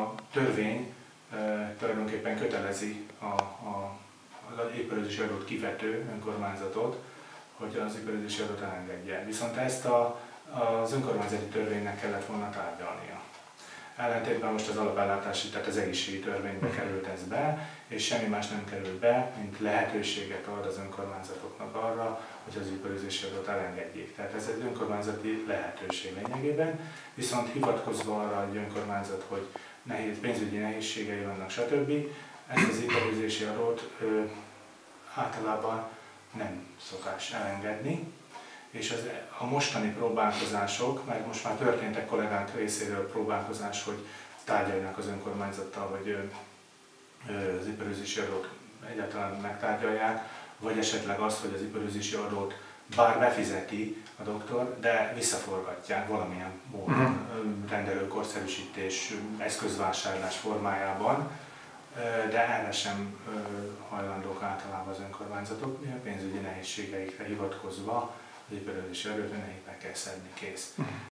A törvény tulajdonképpen kötelezi a, a, az épülőzési adót kivető önkormányzatot, hogy az épülőzési adót elengedje. Viszont ezt a, az önkormányzati törvénynek kellett volna tárgyalnia. Ellentétben most az alapellátási, tehát az egészségi törvénybe került ez be, és semmi más nem került be, mint lehetőséget ad az önkormányzatoknak arra, hogy az iparüzési adót elengedjék. Tehát ez egy önkormányzati lehetőség lényegében, viszont hivatkozva arra egy önkormányzat, hogy nehéz, pénzügyi nehézségei vannak, stb. Ezt az iparüzési adót ö, általában nem szokás elengedni, és az, a mostani próbálkozások, mert most már történtek kollégánk részéről próbálkozás, hogy tárgyaljanak az önkormányzattal, hogy az iparüzési adót egyáltalán megtárgyalják, vagy esetleg az, hogy az iparüzési adót bár befizeti a doktor, de visszaforgatják valamilyen módon, uh-huh. rendelőkorszerűsítés, eszközvásárlás formájában, de erre sem hajlandók általában az önkormányzatok, a pénzügyi nehézségeikre hivatkozva az épülődési erőt, nekik meg kell szedni kész. Uh-huh.